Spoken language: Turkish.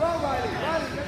Go, Riley. Riley,